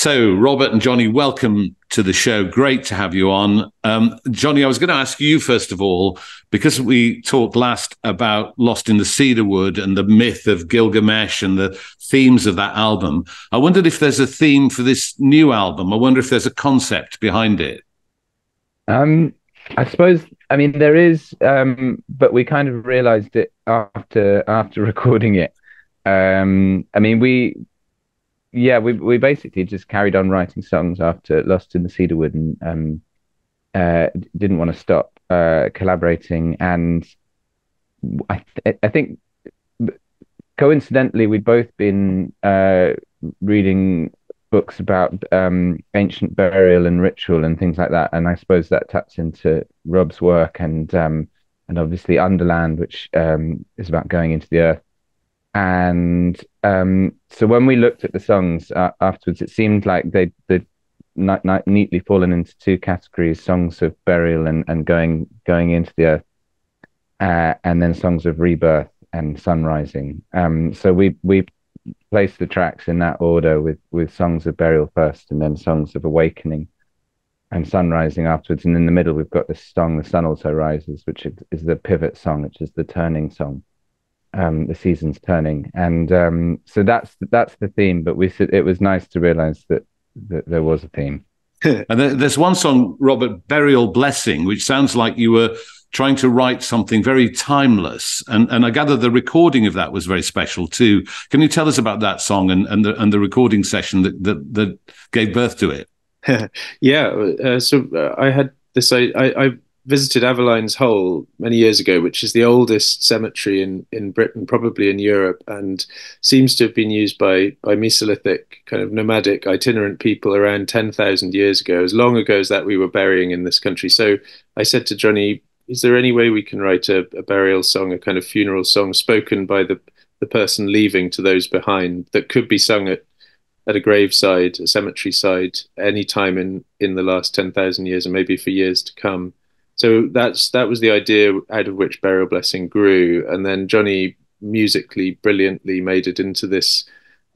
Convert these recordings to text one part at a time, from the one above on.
So, Robert and Johnny, welcome to the show. Great to have you on. Um, Johnny, I was going to ask you, first of all, because we talked last about Lost in the Cedarwood and the myth of Gilgamesh and the themes of that album. I wondered if there's a theme for this new album. I wonder if there's a concept behind it. Um, I suppose, I mean, there is, um, but we kind of realized it after after recording it. Um, I mean, we yeah, we we basically just carried on writing songs after Lost in the Cedarwood and um, uh, didn't want to stop uh, collaborating. And I th- I think coincidentally we'd both been uh, reading books about um, ancient burial and ritual and things like that. And I suppose that taps into Rob's work and um, and obviously Underland, which um, is about going into the earth and um, so when we looked at the songs uh, afterwards, it seemed like they they neatly fallen into two categories: songs of burial and, and going going into the earth, uh, and then songs of rebirth and sunrising. Um, so we we placed the tracks in that order, with with songs of burial first, and then songs of awakening and sunrising afterwards. And in the middle, we've got this song, "The Sun Also Rises," which is the pivot song, which is the turning song um, the season's turning, and um, so that's that's the theme. But we said it was nice to realise that that there was a theme. and there's one song, Robert, "Burial Blessing," which sounds like you were trying to write something very timeless. And and I gather the recording of that was very special too. Can you tell us about that song and and the and the recording session that that, that gave birth to it? yeah, uh, so uh, I had this. I, I, I visited Aveline's Hole many years ago, which is the oldest cemetery in, in Britain, probably in Europe, and seems to have been used by by Mesolithic kind of nomadic itinerant people around ten thousand years ago, as long ago as that we were burying in this country. So I said to Johnny, "Is there any way we can write a, a burial song, a kind of funeral song, spoken by the the person leaving to those behind, that could be sung at at a graveside, a cemetery side, any time in in the last ten thousand years, and maybe for years to come?" So that's that was the idea out of which Burial Blessing grew, and then Johnny musically brilliantly made it into this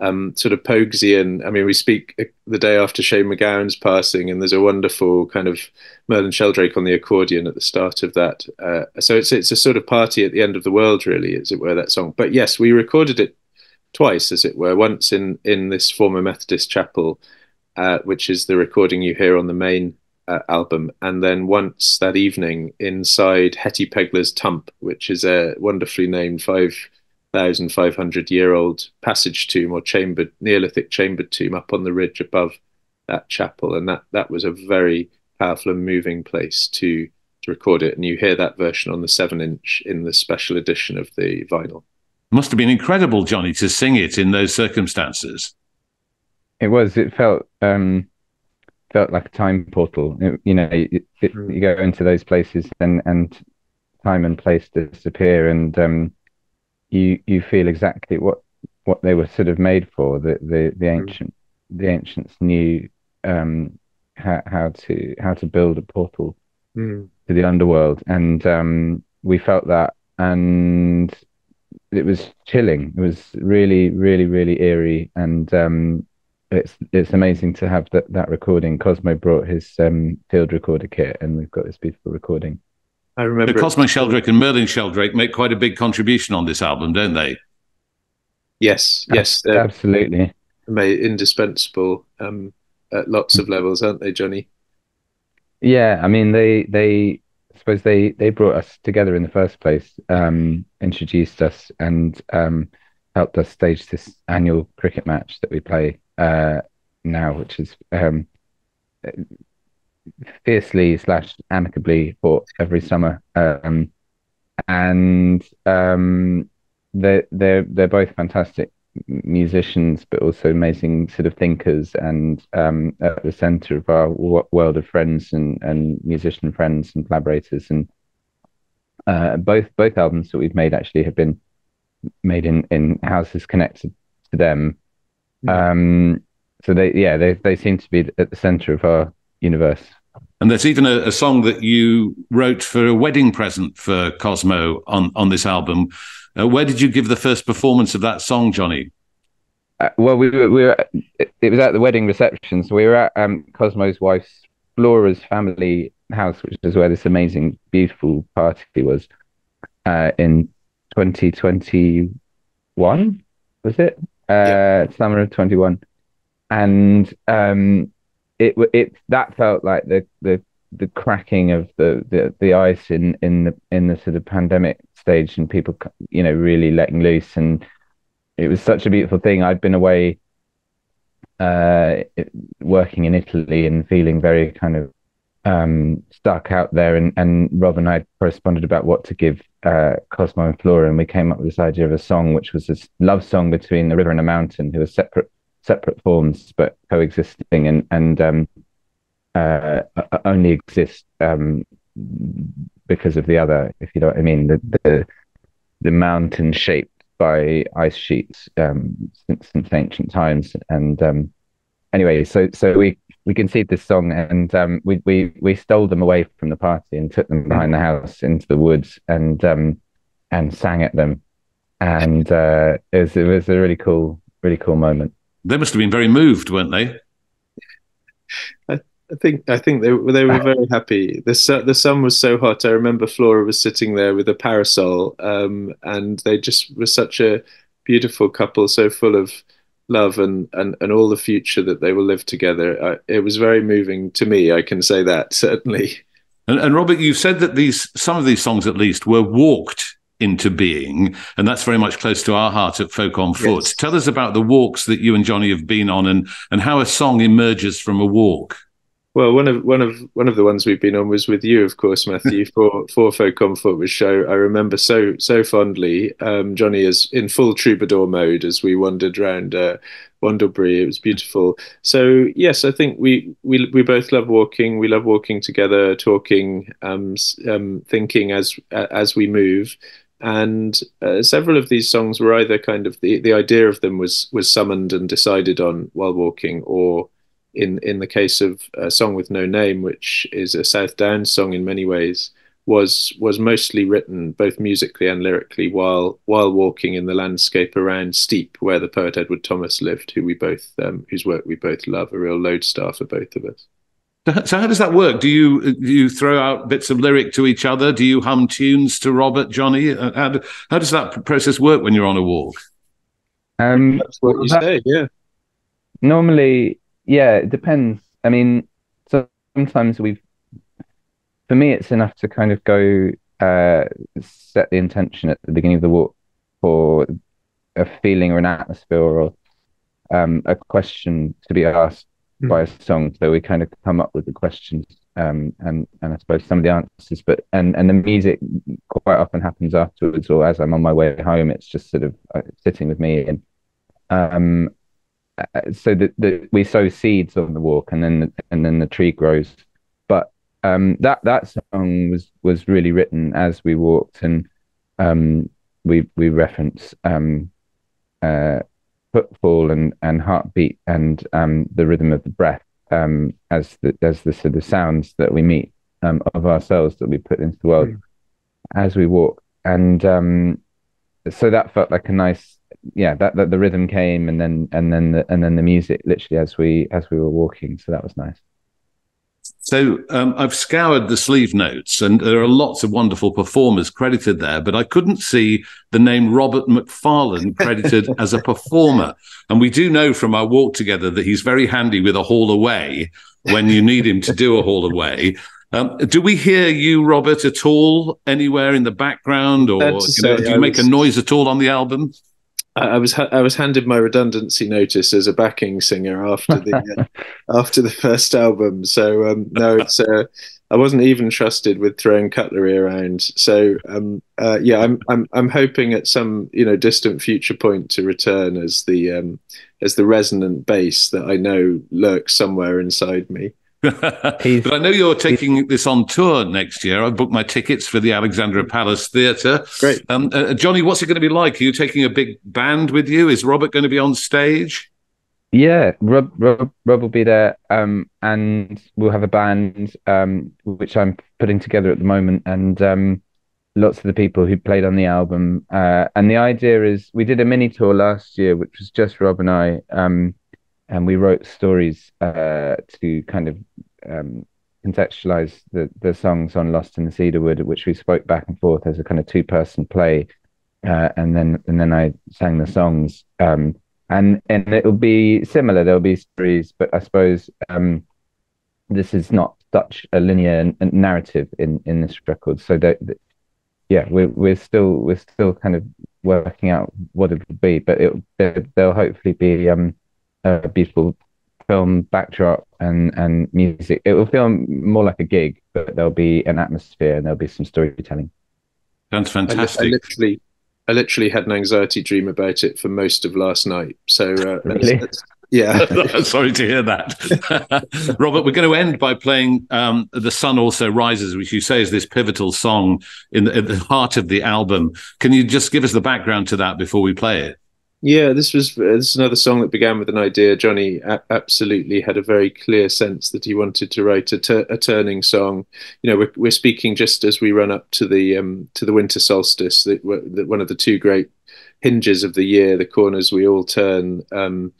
um, sort of Poguesian. I mean, we speak the day after Shane MacGowan's passing, and there's a wonderful kind of Merlin Sheldrake on the accordion at the start of that. Uh, so it's it's a sort of party at the end of the world, really, as it were. That song, but yes, we recorded it twice, as it were. Once in in this former Methodist chapel, uh, which is the recording you hear on the main uh, album, and then once that evening inside Hetty Pegler's Tump, which is a wonderfully named five thousand five hundred year old passage tomb or chambered Neolithic chambered tomb up on the ridge above that chapel, and that that was a very powerful and moving place to to record it. And you hear that version on the seven inch in the special edition of the vinyl. Must have been incredible, Johnny, to sing it in those circumstances. It was. It felt um, felt like a time portal. It, you know, it, it, you go into those places and and time and place disappear, and um, you you feel exactly what what they were sort of made for. The the the ancient the ancients knew um, how how to how to build a portal mm. to the underworld, and um, we felt that, and it was chilling. It was really really really eerie, and um, it's it's amazing to have that that recording. Cosmo brought his um, field recorder kit, and we've got this beautiful recording. I remember. Cosmo Sheldrake and Merlin Sheldrake make quite a big contribution on this album, don't they? Yes, yes, absolutely. Made indispensable um, at lots of levels, aren't they, Johnny? Yeah, I mean they they I suppose they they brought us together in the first place, um, introduced us, and um, helped us stage this annual cricket match that we play uh, now, which is um, fiercely slash amicably fought every summer. Um, and um, they're they're they're both fantastic musicians, but also amazing sort of thinkers, and um, at the center of our w- world of friends and and musician friends and collaborators. And uh, both both albums that we've made actually have been made in in houses connected to them um, so they, yeah, they they seem to be at the center of our universe. And there's even a, a, song that you wrote for a wedding present for Cosmo on on this album. Uh, where did you give the first performance of that song, Johnny? Uh, well, we were, we were. It was at the wedding reception, so we were at um, Cosmo's wife's Flora's family house, which is where this amazing, beautiful party was uh, in 2021. Was it? Uh, yeah. Summer of 21, and um, it it that felt like the the the cracking of the, the the ice in in the in the sort of pandemic stage and people you know really letting loose. And it was such a beautiful thing. I'd been away uh, working in italy and feeling very kind of um, stuck out there and and rob and i corresponded about what to give uh, cosmo and flora and we came up with this idea of a song which was this love song between a river and a mountain who are separate separate forms but coexisting and and um, uh, only exist um, because of the other. If you know what I mean, the the, the mountain shaped by ice sheets um, since, since ancient times. And um, anyway, so so we we conceived this song, and um, we we we stole them away from the party and took them behind the house into the woods and um, and sang at them. And uh, it was it was a really cool really cool moment. They must have been very moved, weren't they? I, I think I think they they were very happy. the su- The sun was so hot. I remember Flora was sitting there with a parasol, um, and they just were such a beautiful couple, so full of love and and and all the future that they will live together. I, it was very moving to me. I can say that certainly. And, and Robert, you said that these some of these songs, at least, were walked into being, and that's very much close to our heart at Folk on Foot. Yes. Tell us about the walks that you and Johnny have been on, and and how a song emerges from a walk. Well, one of one of one of the ones we've been on was with you, of course, Matthew, for for Folk Foot, which show I remember so so fondly. Um, Johnny is in full troubadour mode as we wandered around uh, Wandlebury. It was beautiful. So yes, I think we we we both love walking. We love walking together, talking, um, um, thinking as as we move. And uh, several of these songs were either kind of the the idea of them was was summoned and decided on while walking, or in in the case of a song with no name, which is a South Downs song in many ways, was was mostly written both musically and lyrically while while walking in the landscape around Steep, where the poet Edward Thomas lived, who we both um, whose work we both love, a real lodestar for both of us. So how does that work? Do you do you throw out bits of lyric to each other? Do you hum tunes to Robert, Johnny? Uh, how, do, how does that process work when you're on a walk? Um, That's what you that, say, yeah. Normally, yeah, it depends. I mean, so sometimes we've, for me, it's enough to kind of go uh, set the intention at the beginning of the walk for a feeling or an atmosphere or um, a question to be asked mm. by a song. So we kind of come up with the questions um, and and I suppose some of the answers, but and and the music quite often happens afterwards or as I'm on my way home. It's just sort of uh, sitting with me and um so that, that we sow seeds on the walk and then and then the tree grows but um, that that song was was really written as we walked and um, we we reference um, uh, footfall and and heartbeat and um, the rhythm of the breath um, as the as the sort of sounds that we meet um, of ourselves that we put into the world mm. as we walk and so that felt like a nice yeah, that, that the rhythm came and then and then the, and then the music literally as we as we were walking. So that was nice. So um, I've scoured the sleeve notes, and there are lots of wonderful performers credited there, but I couldn't see the name Robert Macfarlane credited as a performer. And we do know from our walk together that he's very handy with a haul away when you need him to do a haul away. Um, do we hear you, Robert, at all anywhere in the background, or you know, do you make a noise at all on the album? I was I was handed my redundancy notice as a backing singer after the uh, after the first album. So um, no, it's uh, I wasn't even trusted with throwing cutlery around. So um, uh, yeah, I'm I'm I'm hoping at some you know distant future point to return as the um, as the resonant bass that I know lurks somewhere inside me. But I know you're taking this on tour next year. I've booked my tickets for the Alexandra Palace Theatre. Great. Um, uh, Johnny, what's it going to be like? Are you taking a big band with you? Is Robert going to be on stage? Yeah, Rob, Rob, Rob will be there, um, and we'll have a band um, which I'm putting together at the moment, and um, lots of the people who played on the album. Uh, and the idea is we did a mini tour last year, which was just Rob and I, um, and we wrote stories uh, to kind of um, contextualize the the songs on Lost in the Cedarwood, which we spoke back and forth as a kind of two person play, uh, and then and then I sang the songs. Um, and and it'll be similar. There'll be stories, but I suppose um, this is not such a linear narrative in in this record. So that, that yeah, we're we're still we're still kind of working out what it will be, but it there, will hopefully be um, a beautiful film backdrop and and music. It will feel more like a gig, but there'll be an atmosphere and there'll be some storytelling. Sounds fantastic. I, I literally, I literally had an anxiety dream about it for most of last night. So uh, really? yeah. Sorry to hear that, Robert. We're going to end by playing um, "The Sun Also Rises," which you say is this pivotal song in the, in the heart of the album. Can you just give us the background to that before we play it? Yeah, this was this is another song that began with an idea. Johnny absolutely had a very clear sense that he wanted to write a, ter- a turning song. You know, we're, we're speaking just as we run up to the um, to the winter solstice, that, that one of the two great hinges of the year, the corners we all turn, um,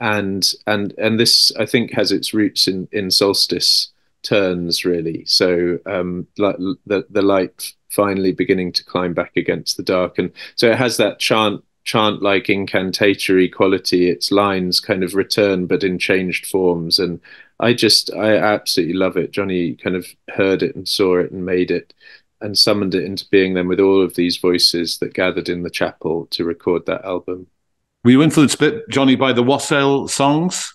and and and this I think has its roots in in solstice turns really. So um, like the the light finally beginning to climb back against the dark, and so it has that chant chant like incantatory quality its lines kind of return but in changed forms. And i just i absolutely love it. Johnny kind of heard it and saw it and made it and summoned it into being then with all of these voices that gathered in the chapel to record that album. Were you influenced bit johnny by the wassail songs?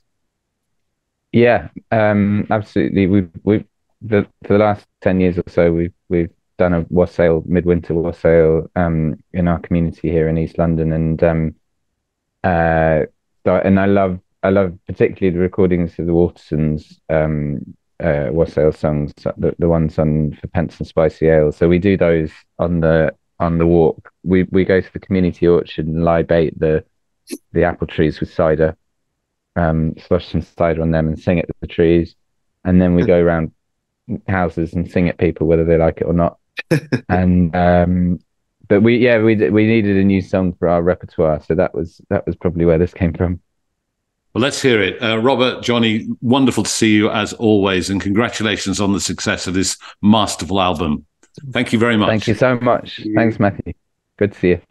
Yeah um absolutely. We've we've the, for the last 10 years or so we've we've done a wassail midwinter wassail um, in our community here in East London, and um, uh, and I love I love particularly the recordings of the Watersons um, uh, wassail songs, the, the ones on for Pence and Spicy Ale. So we do those on the on the walk. We we go to the community orchard and libate the the apple trees with cider, um, slush some cider on them and sing at the trees, and then we go around houses and sing at people whether they like it or not and um, but we yeah we we needed a new song for our repertoire, so that was that was probably where this came from. Well, let's hear it. Uh, Robert, Johnny, wonderful to see you as always, and congratulations on the success of this masterful album. Thank you very much. Thank you so much. Thanks, Matthew. Good to see you.